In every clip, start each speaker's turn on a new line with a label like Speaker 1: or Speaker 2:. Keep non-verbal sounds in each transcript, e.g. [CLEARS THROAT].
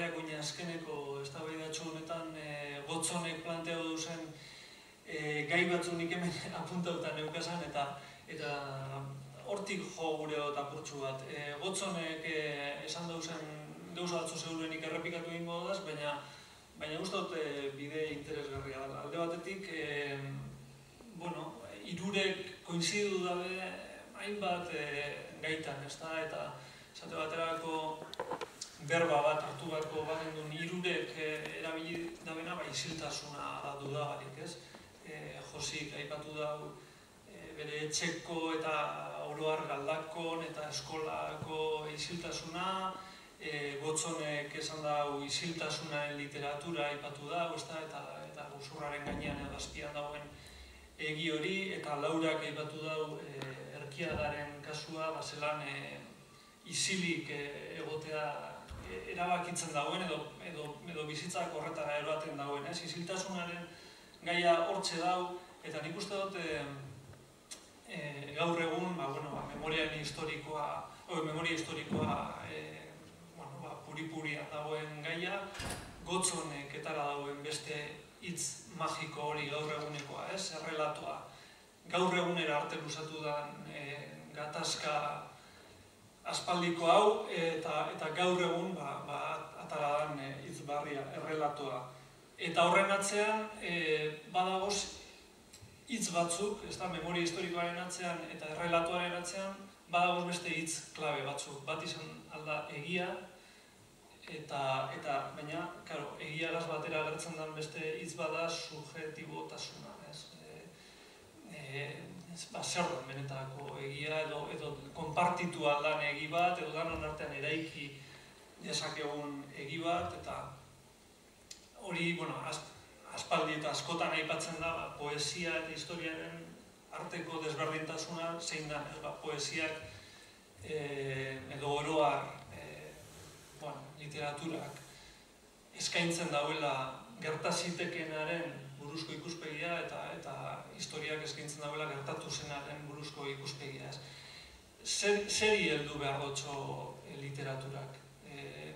Speaker 1: interesgarriak guina azkeneko eztabaidatxo honetan e, gotzonek planteatu duzen e, gai batzu nik hemen [LAUGHS] apuntauta neukasan eta eta hortik jo gure eta apurtxu bat. E, gotzonek e, esan dauzen gauza batzu zeurenik errepikatu egingo daz, baina baina uste dut e, bide interesgarria da. Alde batetik, e, bueno, irurek koinzidu dabe hainbat e, gaitan, ez da, eta esate baterako berba bat hartu beharko bagen duen irurek e, erabili dabena, bai ziltasuna da dudabarik, ez? E, Josik aipatu dau e, bere etxeko eta oroar galdakon eta eskolako iziltasuna, e, gotzonek esan dau iziltasunaren literatura aipatu da, ez da, eta, eta guzurraren gainean edazpian dagoen egi hori, eta laurak aipatu dau e, erkiadaren kasua, bazelan e, isilik e, egotea e, erabakitzen dagoen edo, edo, edo bizitzak horretara eroaten dagoen, ez? Isiltasunaren gaia hortxe dau, eta nik uste dut e, gaur egun, ba, bueno, ba, memorian historikoa, o, memoria historikoa e, bueno, ba, puri-puria dagoen gaia, gotzonek etara dagoen beste hitz magiko hori gaur egunekoa, ez? Errelatoa. Gaur egunera arte lusatu da e, gatazka aspaldiko hau eta eta gaur egun ba ba atara dan hitz barria errelatoa eta horren atzean e, badagoz hitz batzuk, ez da, memoria historikoaren atzean eta errelatoaren atzean, badagoz beste hitz klabe batzuk. Bat izan alda egia, eta, eta baina, karo, egia batera agertzen den beste hitz bada subjetibotasuna, ez? E, e, ez, ba, zer da benetako egia edo, edo konpartitu aldan egi bat, edo danon artean eraiki dezakegun egi bat, eta hori, bueno, az, aspaldi eta askotan aipatzen da, ba, poesia eta historiaren arteko desberdintasuna zein da, ez, ba, poesiak e, edo oroar e, bueno, literaturak eskaintzen dauela gertazitekenaren buruzko ikuspegia eta eta historiak eskaintzen dauela gertatu zenaren buruzko ikuspegia. Zer, zeri heldu behar dutxo e, literaturak? E,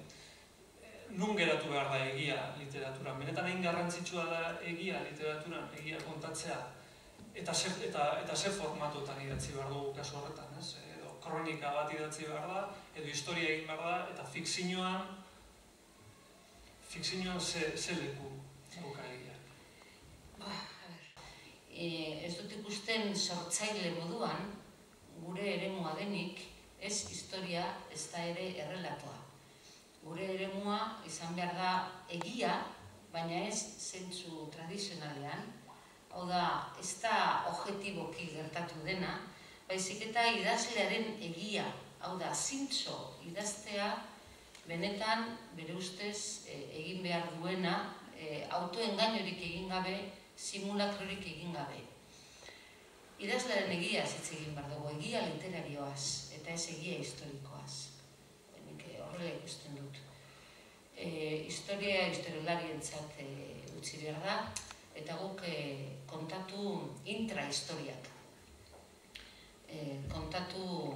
Speaker 1: nun geratu behar da egia literatura? Benetan egin garrantzitsua da egia literatura, egia kontatzea, eta zer, eta, eta zer formatotan idatzi behar dugu kasu horretan, ez? Edo kronika bat idatzi behar da, edo historia egin behar da, eta fikzioan, fikzioan ze, ze leku egia.
Speaker 2: E, ez dut ikusten sortzaile moduan, gure eremua denik, ez historia, ez da ere errelatoa. Gure eremua izan behar da egia, baina ez zentzu tradizionalean, hau da, ez da objetiboki gertatu dena, baizik eta idazlearen egia, hau da, zintzo idaztea, benetan, bere ustez, e, egin behar duena, e, autoengainorik egin gabe, simulakrorik egin gabe. Idazlearen egia hitz egin behar dugu, egia literarioaz, eta ez egia historikoaz. Nik horrela ikusten dut. E, historia historiolarien txat e, utzi behar da, eta guk e, kontatu intrahistoriak. E, kontatu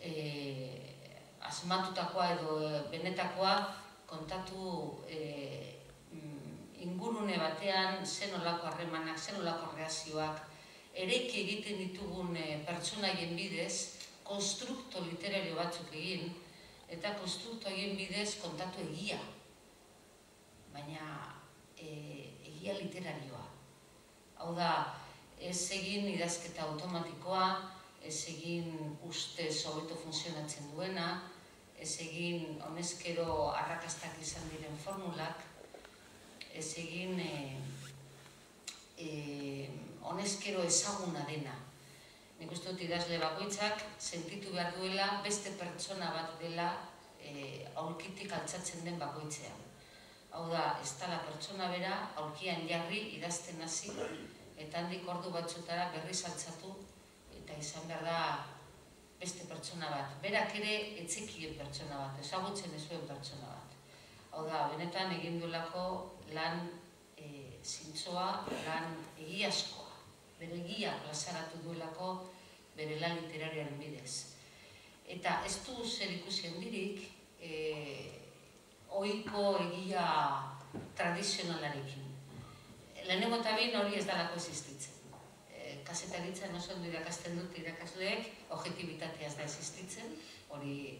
Speaker 2: e, asmatutakoa edo benetakoa kontatu e, ingurune batean zenolako harremanak, zenolako reazioak, ereiki egiten ditugun e, pertsonaien bidez, konstrukto literario batzuk egin, eta konstrukto egin bidez kontatu egia. Baina e, egia literarioa. Hau da, ez egin idazketa automatikoa, ez egin uste hobeto funtzionatzen duena, ez egin honezkero arrakastak izan diren formulak, ez egin e, e, honezkero ezaguna dena. Nik uste dut idazle bakoitzak sentitu behar duela beste pertsona bat dela e, aurkitik altzatzen den bakoitzean. Hau da, ez la pertsona bera, aurkian jarri, idazten hasi, eta handik ordu batzutara berri saltzatu, eta izan behar da beste pertsona bat. Berak ere etzekien pertsona bat, ezagutzen ezuen pertsona bat. Hau da, benetan egin lan e, zintzoa, lan egiazkoa bere egia plazaratu duelako bere lan literariaren bidez. Eta ez du zer ikusi handirik, e, ohiko egia tradizionalarekin. Lehenengo eta behin hori ez dalako existitzen. E, kasetaritzen oso ondo irakasten dut irakasleek, objetibitatea ez da existitzen, hori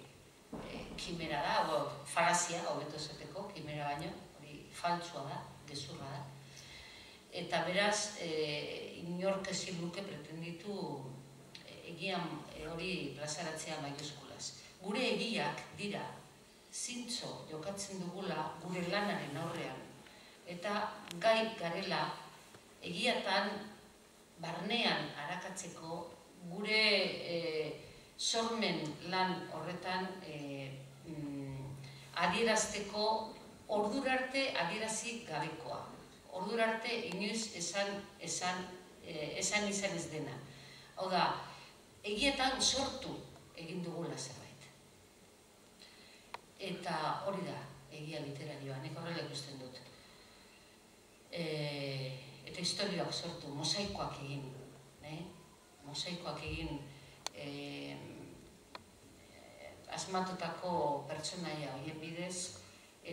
Speaker 2: kimera da, o, farazia, hobeto esateko, kimera baino, faltsua da, gezurra da. Eta beraz, e, inork ezin luke pretenditu e, egian e, hori plazaratzea maiuskulaz. Gure egiak dira, zintzo jokatzen dugula gure lanaren aurrean, eta gai garela egiatan barnean arakatzeko gure e, sormen lan horretan e, mm, adierazteko ordurarte adierazi gabekoa. Ordurarte inoiz esan, esan, e, esan izan ez dena. Hau da, egietan sortu egin dugula zerbait. Eta hori da, egia literarioa, nik horrela ikusten dut e, eta historioak sortu, mosaikoak egin, ne? mosaikoak egin e, asmatutako pertsonaia horien bidez,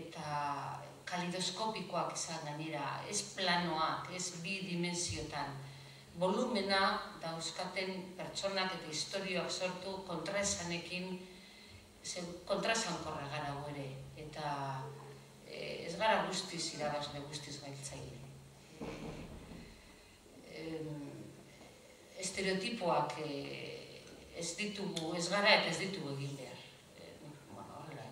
Speaker 2: eta kalidoskopikoak izan gainera, ez planoak, ez bi dimensiotan, volumena dauzkaten pertsonak eta historioak sortu kontraesanekin, kontraesankorra gara ere, eta Eh, ez gara guztiz irabazle guztiz gaitzaile. Estereotipoak eh, ez ditugu, ez gara eta ez ditugu egin behar. Eh, bueno, horrela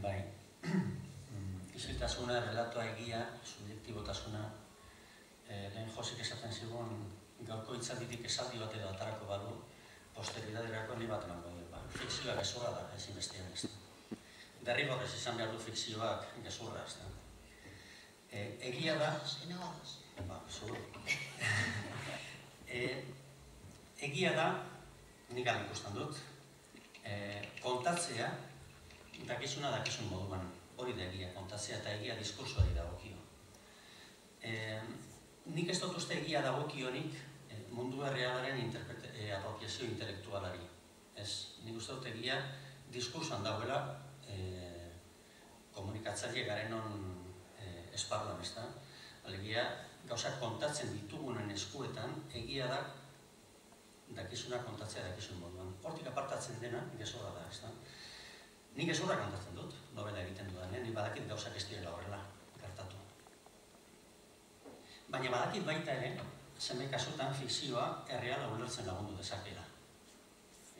Speaker 3: Bai, [CLEARS THROAT] isiltasuna, relatoa egia, subjektibotasuna, lehen josik esaten zigun, gaurko itzalditik esaldi bat edo atarako balu, posteridaderako ni bat emango ba, fikzioa gezurra da, ezin bestean ez derrigorrez izan behar du fikzioak gezurra, ez da. E, egia da... Ba, zuru. e, egia da, nik ikusten dut, e, kontatzea, dakizuna dakizun moduan, hori da egia, kontatzea eta egia diskursoari dagokio. E, nik ez dut uste egia dagokionik e, mundu errealaren e, apropiazio intelektualari. Ez, nik uste dut egia diskursoan dagoela e, komunikatzaile garen on e, esparruan, ez da? Alegia, gauza kontatzen ditugunen eskuetan, egia da, dakizuna kontatzea dakizun moduan. Hortik apartatzen dena, gezorra da, ez da? Nik gezorra kontatzen dut, novela egiten dudan, eh? nik badakit gauzak ez direla horrela, gertatu. Baina badakit baita ere, zenbait kasutan fikzioa erreala ulertzen lagundu dezakela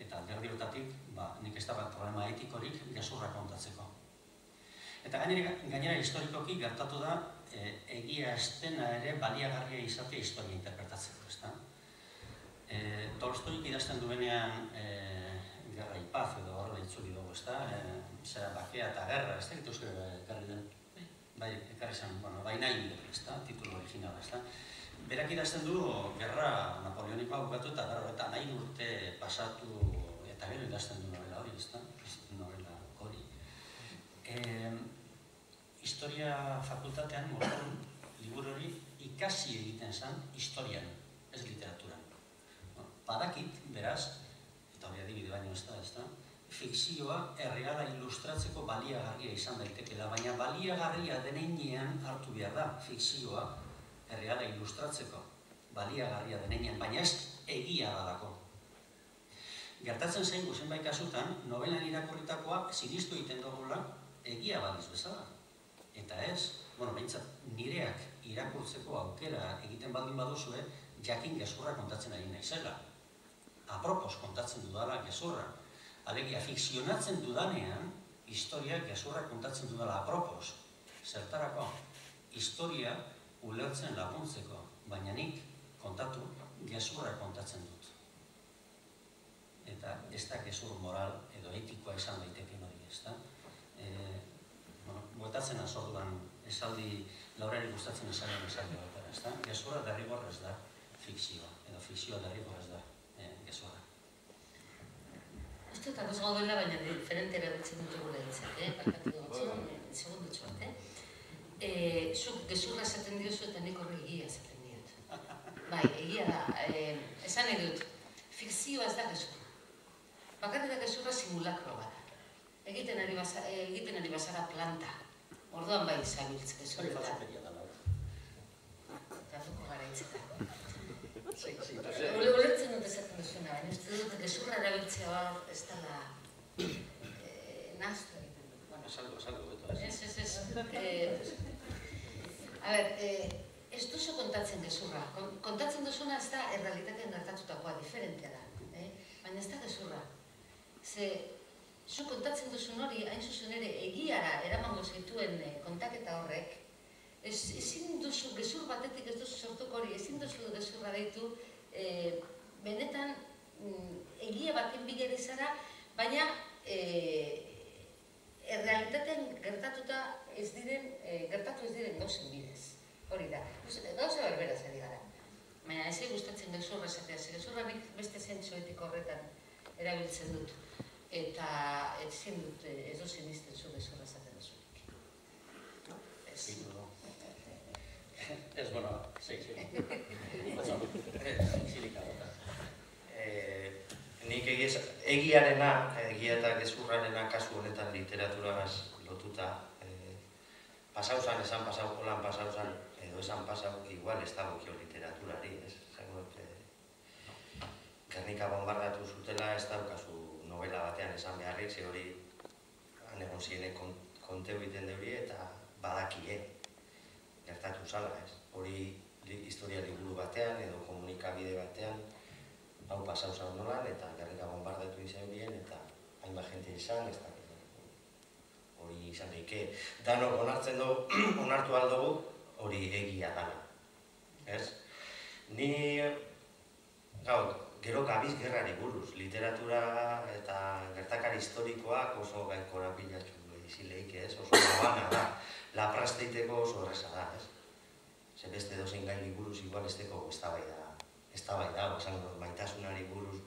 Speaker 3: eta alderdi hortatik, ba, nik ez da bat problema etikorik gezurra kontatzeko. Eta gainera, gainera historikoki gertatu da e, egia estena ere baliagarria izate historia interpretatzeko, ezta? E, Tolstoik idazten duenean e, gerra ipaz edo horrela itzuli dugu, ezta? E, bakea eta gerra, ez da, gitu ekarri den? Bai, ekarri zen, bueno, bai nahi ezta? Titulo originala, ezta? berak idazten du gerra napoleonikoa bukatu eta gara eta nahi urte pasatu eta gero idazten du novela hori, ezta? Novela hori. E, historia fakultatean, morton, libur hori ikasi egiten zen historian, ez literaturan. badakit, beraz, eta hori adibide baino ez da, ez da, fikzioa erreala ilustratzeko baliagarria izan daiteke da, baina baliagarria deneinean hartu behar da fikzioa erreala ilustratzeko baliagarria denean, baina ez egia badako. Gertatzen zen guzen bai kasutan, novelan irakurritakoa sinistu egiten dugula egia badiz bezala. Eta ez, bueno, behintzat, nireak irakurtzeko aukera egiten baldin baduzue, jakin gezurra kontatzen ari naizela. Apropos kontatzen dudala gezurra. Alegia, fikzionatzen dudanean, historia gezurra kontatzen dudala apropos. Zertarako, historia ulertzen laguntzeko, baina nik kontatu gezurra kontatzen dut. Eta ez da gezur moral edo etikoa izan daiteken hori, ez da? E, bueno, Botatzen azorduan esaldi, laurari gustatzen esaldi esaldi bat, ez da? Gezurra derrigorrez da fikzioa, edo fikzioa derrigorrez da e, gezurra.
Speaker 2: Uste eta gaudela, baina diferente erabiltzen dut gure ditzak, eh? Parkatu dut, segundu txuat, eh? eh, zuk gezurra esaten diozu eta nik horre egia esaten diot. Bai, egia da. Eh, esan edut, fikzioa ez da gezurra. Bakarri da gezurra simulakro bat. egiten ari, baza, egiten ari bazara planta. Orduan bai zabiltz
Speaker 3: Hori
Speaker 2: gezurra.
Speaker 3: falsukeria da, Laura.
Speaker 2: Eta duko gara itzetan.
Speaker 3: Sí, sí,
Speaker 2: Ule ulertzen dut esaten duzuna, baina uste dut gezurra erabiltzea hor ez dela eh, nahaztu egiten dut. Bueno,
Speaker 3: Salgo, salgo, beto, ez?
Speaker 2: ez, ez. Eh, a ber, eh, ez duzu kontatzen gezurra. Kon- Kontatzen duzuna ez da errealitatean gertatutakoa, diferentea da. Eh? Baina ez da gezurra. Ze, zu kontatzen duzun hori, hain zuzen ere, egiara eramango zituen eh, kontaketa horrek, ez, ezin duzu gezur batetik ez duzu sortuko hori, ezin duzu gezurra deitu, eh, benetan mm, egia baten bilera izara, baina eh, errealitatean gertatuta ez diren, eh, gertatu ez diren gauzen bidez. Hori da. Gauza- berbera zari gara. Baina ez gustatzen gezurra esatea, ze gezurra beste zentzu etiko horretan erabiltzen dut. Eta ezin dut, ez dut sinisten zu gezurra esaten duzunik. Ez.
Speaker 3: Ez, bueno, sí, sí. Bueno, eh, isilik agota.
Speaker 4: Eh, nik egiz, egiarena, egia eta gezurrarena kasu honetan literaturaz lotuta, eh, pasauzan, esan pasau, holan pasauzan, edo esan pasau, igual ez dago kio literaturari, ez? Zango, eh, Gernika bombardatu zutela, ez daukazu novela batean esan beharrik, ze hori han egon ziene kon, konteu egiten deuri eta badakie gertatu zala, ez? Hori historia liburu batean edo komunikabide batean hau pasau zan nolan eta gerrika bombardatu izan bien eta hainbat jente izan, ez da, hori izan daike. Danok onartzen dugu, [CLEARS THROAT] onartu aldugu, hori egia dana. Ez? Ni, gau, gero gabiz gerrari buruz, literatura eta gertakari historikoak oso gaikora pilatxu izileik, ez? Oso labana da, laprasteiteko oso horreza da, ez? Ze beste dozein gain buruz igual ez teko eztabaida eztabaida, esan dut, maitasunari buruz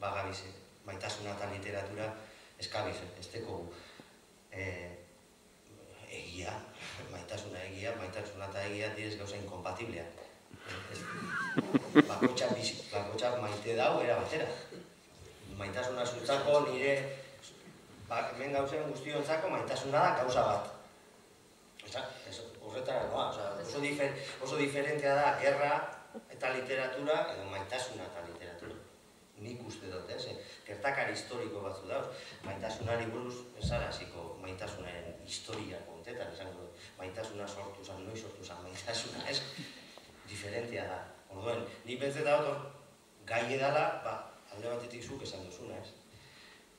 Speaker 4: bagabiz, maitasuna eta literatura eskabiz, ez teko eh, egia, [LAUGHS] maitasuna egia, maitasuna eta egia direz gauza inkompatibleak. Ez, bakotxa, maite dau era batera. Maitasuna zutzako nire, ba, hemen gauzen guztiontzako maitasuna da gauza bat. Osa, ez, horretara noa, osa, oso, difer, oso diferentea da gerra eta literatura edo maitasuna eta literatura. Nik uste dut, ez? eh? Gertakari historiko batzu dauz. Maitasunari buruz, ezara hasiko maitasunaren historia kontetan, esango dut. Maitasuna sortu zan, noiz sortu zan maitasuna, ez? Diferentea da. Orduen, nik bentze da hor, gai edala, ba, alde batetik zuk esan duzuna, ez?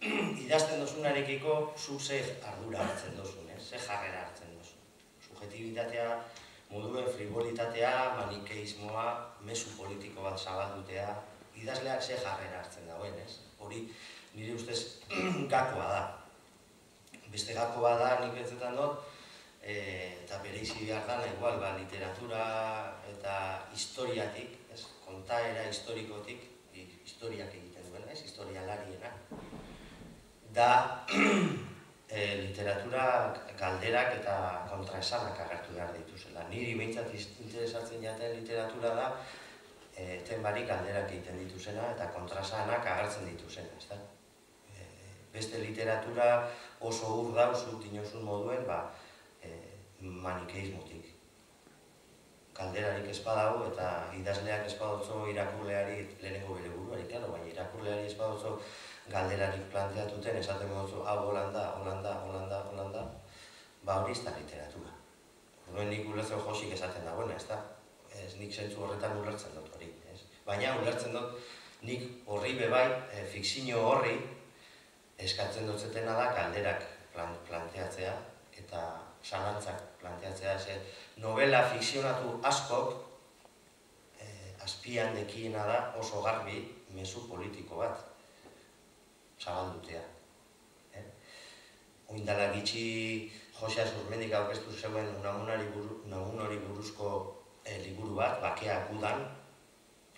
Speaker 4: [CLEARS THROAT] Idazten dozunarekiko zuk ze ardura hartzen duzun, ez? Ze jarrera hartzen duzun. Subjetibitatea, moduen frivolitatea, manikeismoa, mezu politiko bat zabaldutea, idazleak ze jarrera hartzen dagoen, ez? Hori nire ustez [CLEARS THROAT] gakoa da. Beste gakoa da, nik betzetan dut, e, eta bere izi behar dana, igual, ba, literatura eta historiatik, ez? kontaera historikotik, hi- historiak egiten duen, ez? historialariena, da e, [CLEARS THROAT] literatura galderak eta kontraesanak agertu behar dituzela. Niri behintzat interesatzen jaten literatura da, e, tenbarik galderak egiten dituzena eta kontraesanak agertzen dituzena, ez da? E, beste literatura oso ur dauzu dinozun moduen, ba, e, manikeismotik. Kalderarik espadau eta idazleak espadotzo irakurleari lehenengo bere buruari, claro, baina irakurleari espadotzo galderarik planteatuten esaten modu hau Holanda, Holanda, Holanda, Holanda, ba hori ez da literatura. Orduan nik ulertzen josik esaten da, bueno, ez da, ez nik zentzu horretan ulertzen dut hori, ez? Baina ulertzen dut nik horri bebai, e, fikzio horri, eskatzen dutzetena da galderak plan, planteatzea eta zalantzak planteatzea, ze novela fikzionatu askok eh, azpian dekiena da oso garbi mezu politiko bat zabaldutea. Eh? Oindala gitxi Josea Zurmendik aurkeztu zeuen unamunari buru, unamunori buruzko eh, liburu bat, bakeak udan,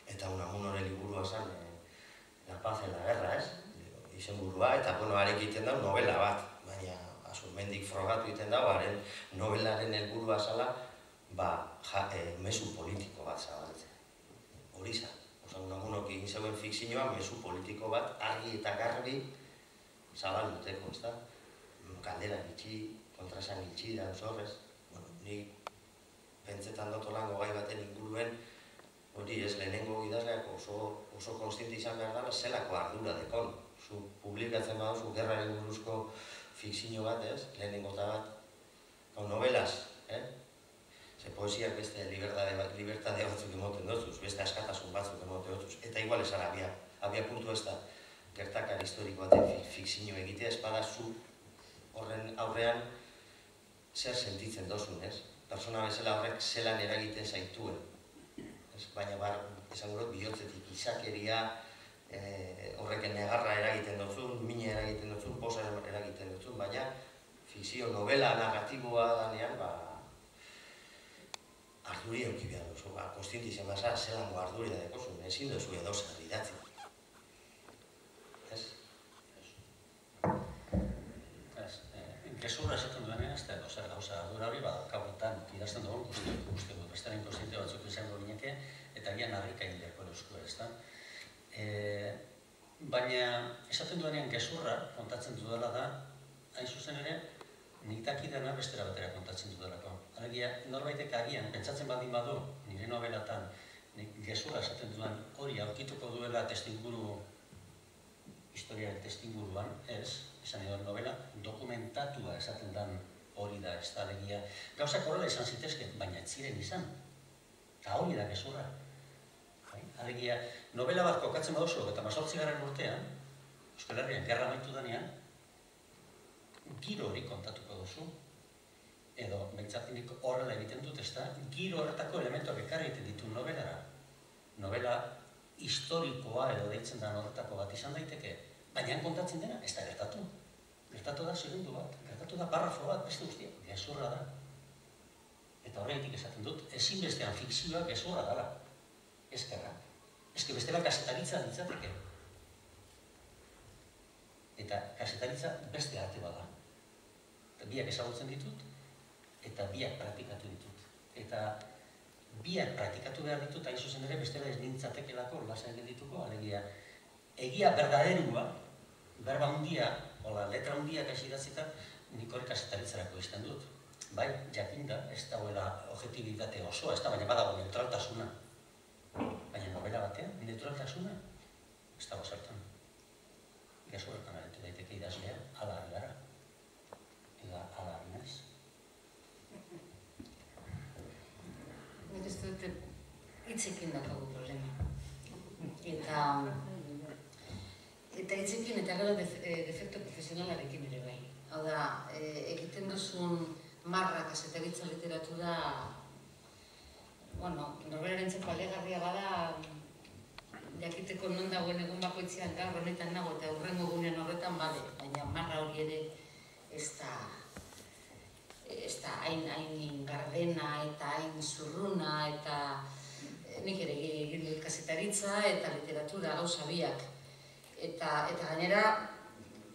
Speaker 4: eta unamunore liburua zen eh, La Paz en la Guerra, ez? izenburua, eta bueno, arek egiten da novela bat, baina azurmendik frogatu egiten da, haren novelaren helburua zala, ba, ja, e, mezu politiko bat zabaltzea. Hori za, oza, unamunok egin zeuen fikzioa, mezu politiko bat argi eta garbi zabalduteko, ez da? kaldera itxi, kontrasan itxi da zorrez, bueno, ni pentsetan dut olango gai baten inguruen, hori ez lehenengo idazleak oso, oso konstiente izan behar dara, zelako ardura dekon. Zu publikatzen baduzu gerraren buruzko fikzio bat, ez? Lehenengo eta bat, hau novelaz, eh? Ze poesiak beste libertade, libertade batzuk emoten dutuz, beste askatasun batzuk emoten dutuz, eta igual esan abia, abia puntu ez da, gertakar historiko baten fikzio egitea, espada zu horren aurrean zer sentitzen dozun, ez? Persona bezala horrek zelan eragiten zaituen. Ez, baina bar, esan dut, bihotzetik izakeria, e, horreken negarra eragiten dozun, mine eragiten dozun, posa eragiten dozun, baina fikzio, novela, narratiboa danean, ba, arduri euki behar duzu, ba, konstienti zen basa, zelango arduri da dekozun, ezin duzu edo zer idatzi. Ez?
Speaker 3: Ez, eh, gezurra esaten duenean, ez da, zer gauza ardura hori, ba, kabutan idazten dugu, uste dut, bestaren konstiente batzuk izango gineke, eta gian harrika inderko euskua, ez da. E, baina, esaten duenean gezurra, kontatzen dudala da, hain zuzen ere, nik dakidana bestera batera kontatzen dudalako. Alegia, norbaitek agian, pentsatzen baldin badu, nire novelatan, nik gezurra esaten dudan hori aurkituko duela testinguru historiaren testinguruan, ez, esan edo novela, dokumentatua esaten dan hori da, ez da legia. Gauzak horrela izan zitezken, baina ez ziren izan. Eta hori da gezurra. Bai? Alegia, novela bat kokatzen baduzu, eta mazortzi garen urtean, Euskal Herrian, gerra maitu danean, giro hori kontatuko duzu, edo bentsatinik horrela egiten dut, ez giro horretako elementuak ekarri egiten ditu novelara. Novela historikoa edo deitzen da horretako bat izan daiteke, baina kontatzen dena ez da gertatu. Gertatu da segundu bat, gertatu da parrafo bat, beste guztia, gezurra da. Eta horretik esaten dut, ezinbestean fikzioa gezurra dela. Ezkerra. Ezke bestela kasetaritza ditzateke. Eta kasetaritza beste arte bada. Eta biak ezagutzen ditut, eta biak praktikatu ditut. Eta biak praktikatu behar ditut, hain zuzen ere, bestela ez nintzatekelako, lasa dituko, alegia, egia berdaderua, berba hundia, hola, letra hundia kasi idatzita, nik hori kasetaritzarako izten dut. Bai, jakinda, ez dagoela objetibitate osoa, ez da, baina badago neutraltasuna. Baina novela batean, neutraltasuna, ez dago zertan. Gezurretan aretu daiteke idazlea, ala gara. Ega ala naiz.
Speaker 2: Nik ez dut hitzekin daukagu problema. Eta eta hitzekin eta gero def, e, defekto profesionalarekin ere bai. Hau da, e, egiten duzun marra kasetaritza literatura bueno, norberaren alegarria bada jakiteko non dagoen egun bakoitzean gaur honetan nago eta urrengo egunean horretan bade, baina marra hori ere ez da ez da hain, hain gardena eta hain zurruna eta nik ere egin dut kasetaritza eta literatura gauza biak. Eta, eta gainera,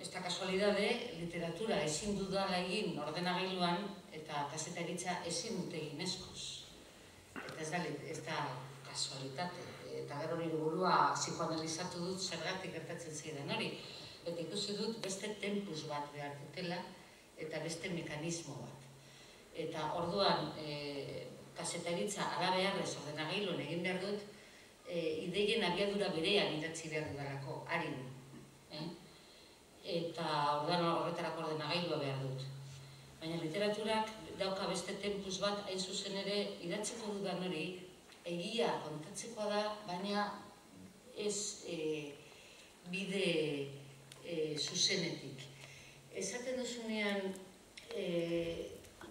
Speaker 2: ez da kasualidade, literatura ezin dudala egin ordenagailuan eta kasetaritza ezin dute egin eskuz. Eta ez da, ez da kasualitate. Eta gero nire burua psikoanalizatu dut zergatik gertatzen ziren hori. Eta ikusi dut beste tempus bat behar dutela eta beste mekanismo bat. Eta orduan, e, kasetaritza ala beharrez ordenagailun egin behar dut, e, ideien abiadura berean idatzi behar dudalako, harin. Eh? Eta orduan horretarako ordenagailua behar dut. Baina literaturak dauka beste tempus bat, hain zuzen ere, idatzeko dudan hori, egia kontatzekoa da, baina ez e, bide e, zuzenetik. Esaten duzunean, e,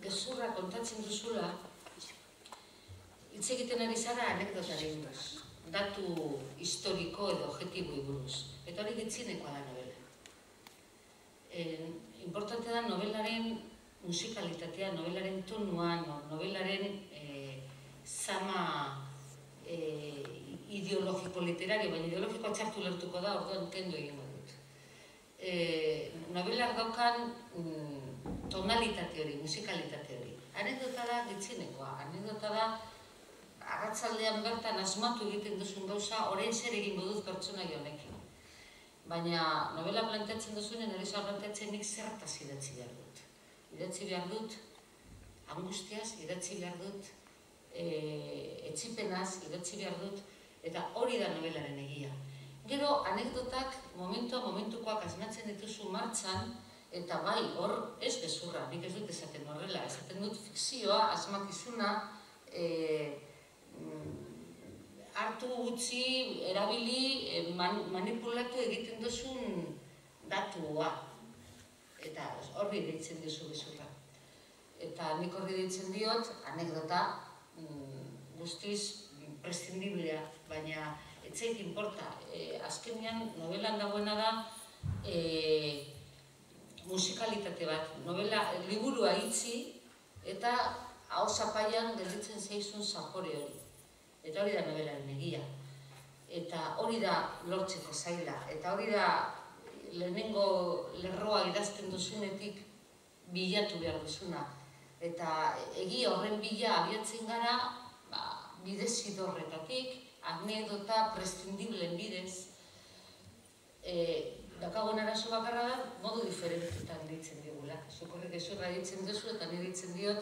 Speaker 2: gezurra kontatzen duzula, hitz egiten ari zara anekdotari buruz, datu historiko edo objektibo buruz. Eta hori ditzinekoa da novela. E, importante da novelaren musikalitatea, novelaren tonua, novelaren e, zama e, ideologiko literario, baina ideologiko txartu lertuko da, orduan kendu egingo dut. E, novelar daukan mm, tonalitate hori, musikalitate hori. Anekdota da ditzinekoa, anekdota da arratzaldean bertan asmatu egiten duzun gauza, orain zer egingo dut pertsona honekin. baina novela planteatzen duzunen, zoa planteatzen nik zertaz idatzi behar dut. Idatzi behar dut, angustiaz, idatzi behar dut, e, etxipenaz, idatzi behar dut, eta hori da novelaren egia. Gero, anekdotak momentua momentukoak asmatzen dituzu martxan, eta bai, hor ez bezurra, nik ez dut esaten horrela, esaten dut fikzioa, asmakizuna, e, hartu utzi, erabili, e, manipulatu egiten duzun datua. Eta horri deitzen duzu bezurra. Eta nik horri deitzen diot, anekdota, mm, guztiz prescindiblea, baina etzeik inporta. E, azkenean, novelan dagoena da, e, musikalitate bat, novela, liburua itzi, eta hau zapaian gelditzen zaizun zapore hori. Eta hori da novelaren egia. Eta hori da lortzeko zaila. Eta hori da lehenengo lerroa idazten duzunetik bilatu behar duzuna. Eta egi horren bila abiatzen gara, ba, bidezit horretatik, anedota prescindiblen bidez, e, dakagoen arazo bakarra da, modu diferentetan ditzen digula. Zukorrek ezurra ditzen duzu eta ditzen diot,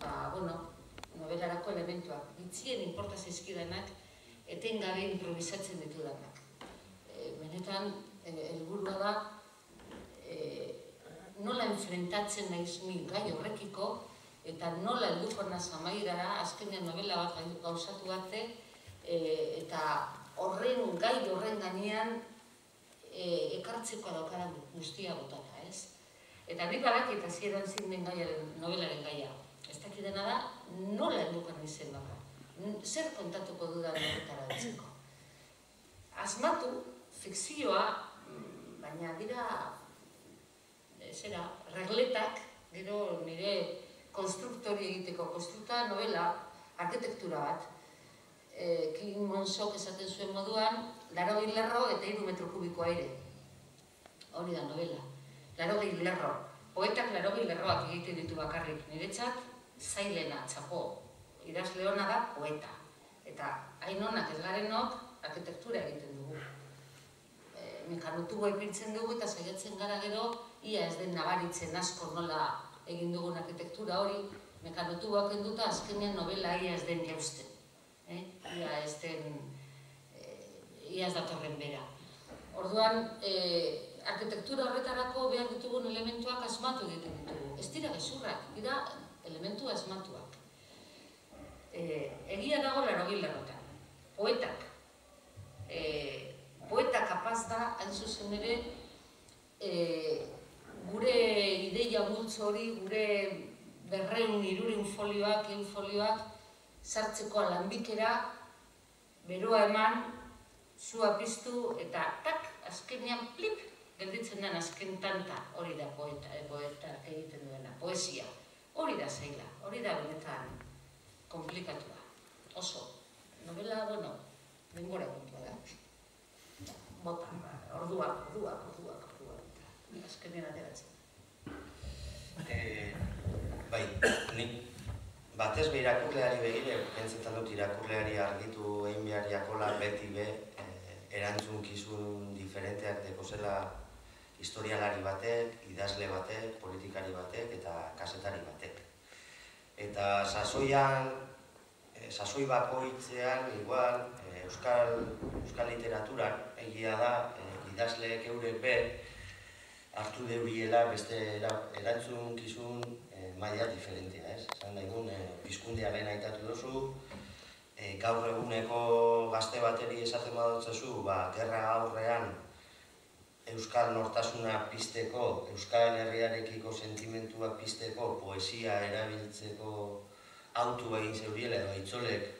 Speaker 2: ba, bueno, novelarako elementuak. Gitzien inporta zaizkidanak, etengabe improvisatzen ditudanak. E, benetan, e, helburua da, e, nola enfrentatzen naiz ni gai horrekiko, eta nola helduko naz amairara, azkenean novela bat gauzatu bate, e, eta horren gai horren gainean e, ekartzeko daukaran guztia botata, ez? Eta nik balak eta zieran zin den gaiaren, novelaren gaia. Ez dakidena da, nola edukan izen baka. Zer kontatuko dudan horretara ditzeko. Asmatu, fikzioa, mm, baina dira, zera, regletak, gero nire konstruktori egiteko, konstrukta novela, arkitektura bat, e, King Monsok esaten zuen moduan, laro lerro eta iru metro kubiko aire. Hori da novela. Laro lerro. Poetak laro lerroak egiten ditu bakarrik. Niretzat, zailena, txapo, idaz leona da poeta. Eta hain honak ez garenok, arkitektura egiten dugu. E, mekanutu ipintzen dugu eta saiatzen gara gero, ia ez den nabaritzen asko nola egin dugun arkitektura hori, mekanutu enduta azkenean novela ia ez den jausten. Eh? Ia ez den, e, ia ez datorren bera. Orduan, e, arkitektura horretarako behar ditugun elementuak asmatu egiten ditugu. Ez dira gezurrak, dira elementu asmatuak. E, egia dago laro lerrotan. Poetak. E, poeta kapaz da, hain zuzen ere, e, gure ideia multzo hori, gure berreun, irurin folioak, eun folioak, sartzeko alanbikera, beroa eman, zua piztu, eta tak, azkenean plip, gelditzen den azken tanta hori da poeta, poeta egiten duena, poesia. Hori da zaila, hori da benetan komplikatua. Oso, novela, bueno, denbora kontua da. Bota, orduak, orduak, orduak, orduak. Azkenean ateratzen.
Speaker 4: Eh, bai, nik batez be irakurleari begire, pentsetan dut irakurleari argitu egin behar jakola beti be, eh, erantzun kizun diferenteak deko zela historialari batek, idazle batek, politikari batek eta kasetari batek. Eta sasoian, e, sasoi bakoitzean, igual, e, euskal, euskal literaturan egia da, e, idazleek eurek be, hartu deuriela beste erantzun kizun e, maila diferentia, ez? Zan daigun, e, bizkundia lehen aitatu duzu, e, gaur eguneko gazte bateri esaten badotzezu, ba, gerra aurrean euskal nortasuna pizteko, euskal herriarekiko sentimentua pizteko, poesia erabiltzeko autu egin zeuriela edo aitzolek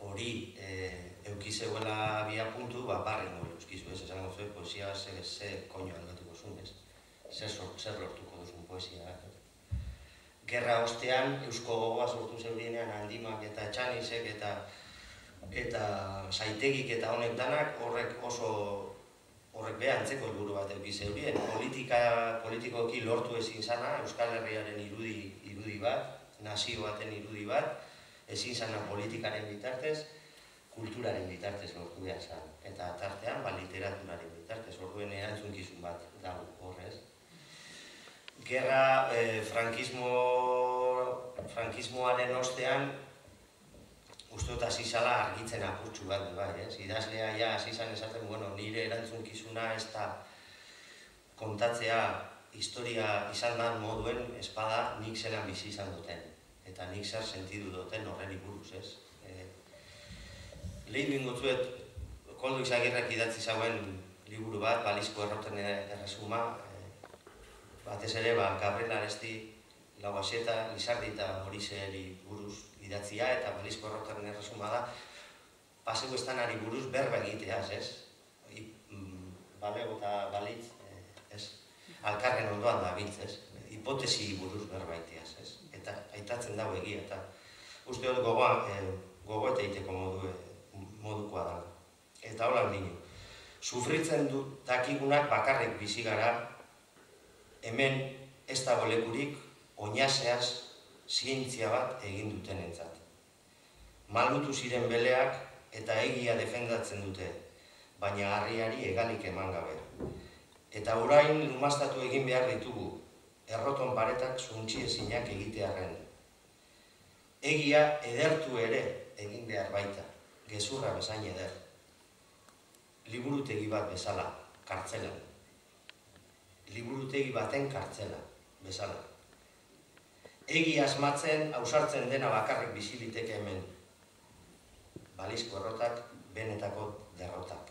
Speaker 4: hori e, eukizeuela bia puntu, ba, barren hori euskizu, ez, esango zuen, poesia ze, ze koño aldatuko zuen, ez? Zer, zer lortuko duzun poesia, Gerra ostean, eusko gogoa sortu zeurienean handimak eta etxanisek eta eta saitegik eta honek danak horrek oso horrek beha antzeko helburu bat eduki zeurien. Politika, politikoki lortu ezin zana, Euskal Herriaren irudi, irudi bat, nazio baten irudi bat, ezin zana politikaren bitartez, kulturaren bitartez lortu behar zen. Eta tartean, ba, literaturaren bitartez, orduen erantzunkizun bat dago horrez. Gerra, eh, frankismo, frankismoaren ostean, uste dut hasi zala argitzen apurtxu bat, bai, ez? Idazlea ja hasi zan esaten, bueno, nire erantzunkizuna ez da kontatzea historia izan dan moduen espada nik zelan bizi izan duten. Eta nik zer sentidu duten horren buruz, ez? E, Lehin bingotzuet, koldo izagirrak idatzi zauen liburu bat, balizko erroten erresuma, e, batez ere, ba, Gabriel Aresti, Lau Asieta, Lizardi eta Moriseri buruz idatzia, eta balizko erroten erresuma da, paseu estanari buruz berba egiteaz, ez? I, mm, balego eta balitz, e, ez? Alkarren ondoan da ez? Hipotesi buruz berbaiteaz, ez? Eta aitatzen dago egia, eta uste dut gogoa, e, gogo eta iteko modu, e, modukoa da. Eta hola nini, sufritzen du dakigunak bakarrik bizi gara, hemen ez dago lekurik, oinaseaz zientzia bat egin duten entzat. Malutu ziren beleak eta egia defendatzen dute, baina harriari egalik eman gabe. Eta orain lumastatu egin behar ditugu, erroton paretak zuntxi ezinak egitearen. Egia edertu ere egin behar baita, gezurra bezain eder. Liburutegi bat bezala, kartzelan. Liburutegi baten kartzela, bezala. Egi asmatzen, ausartzen dena bakarrik biziliteke hemen. Balizko errotak, benetako derrotak.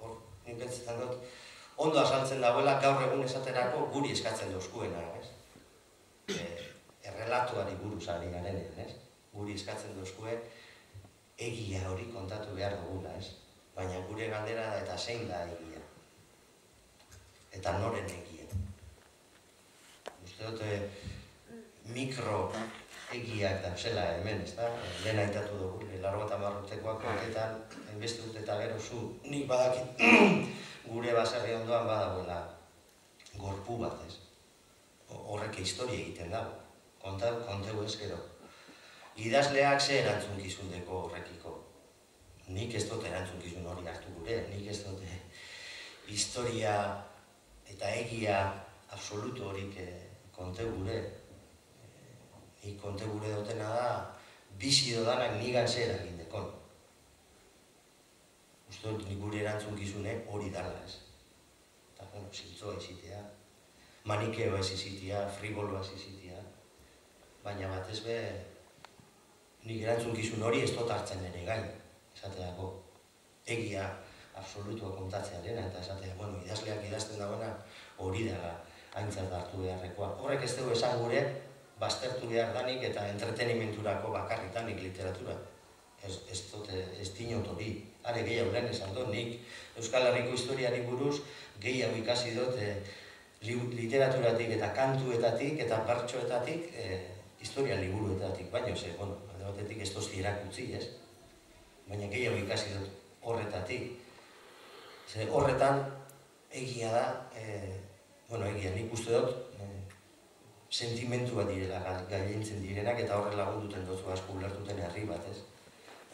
Speaker 4: Hor, nik dut, ondo asaltzen dagoela gaur egun esaterako guri eskatzen dozkuena, ez? E, errelatuari buruz ari garenean, ez? Guri eskatzen dozkue egia hori kontatu behar dugula, ez? Baina gure galdera da eta zein da egia. Eta noren egia. Uste dute mikro egiak da, zela hemen, ez da? Lehen aitatu dugu, largo eta marrotekoak, kontetan, enbeste dut eta gero zu, nik badakit, [CLEARS THROAT] gure baserri ondoan badagoela gorpu bat, ez? Horrek historia egiten da, konta, konteu ez gero. Idazleak ze deko horrekiko. Nik ez dut erantzunkizun hori hartu gure, nik ez dut historia eta egia absolutu horik eh, konteu gure. Nik konteu gure dutena da, bizi dodanak nigan zer egin dekon uste dut nik gure erantzun gizune hori dala, ez. Eta, bueno, zintzoa izitea, manikeo ez izitea, frigoloa ez izitea, baina bat ez be, nik erantzun gizun hori ez dut hartzen ere gain, esateako, egia absolutua kontatzea dena, eta esatea, bueno, idazleak idazten dagoena hori dela haintzat hartu beharrekoa. Horrek ez dugu esan gure, baztertu behar danik eta entretenimenturako bakarritanik literatura. Ez, ez dute, ez dinot hori, are gehiago lehen esan dut, nik Euskal Herriko historiari buruz gehiago ikasi dut e, literaturatik eta kantuetatik eta pertsoetatik e, historia liburuetatik, baina ze, bueno, alde batetik ez tozti erakutzi, ez? Baina gehiago ikasi dut horretatik. Ze, horretan egia da, e, bueno, egia nik uste dut, e, sentimentu bat direla gailentzen direnak eta horre lagunduten dut asko ulertuten herri bat, ez?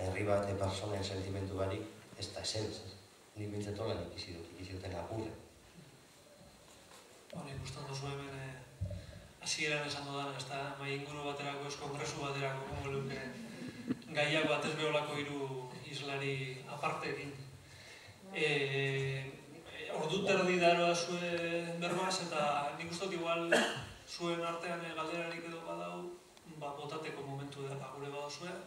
Speaker 4: herri bat de personen sentimentu barik, ez da esen, ez. Nik bintzat hola nik izi dut, izi duten apurre.
Speaker 1: Hora, ikustan duzu hemen, eh, hasieran esan dudan, ez da, mai inguru baterako, ez kongresu baterako, como luke, gaiak bat ez beholako hiru islari apartekin. E, ordu terdi daroa zuen berbaz, eta nik ustot igual zuen artean galderarik edo badau, ba, botateko momentu da, gure badau zuen,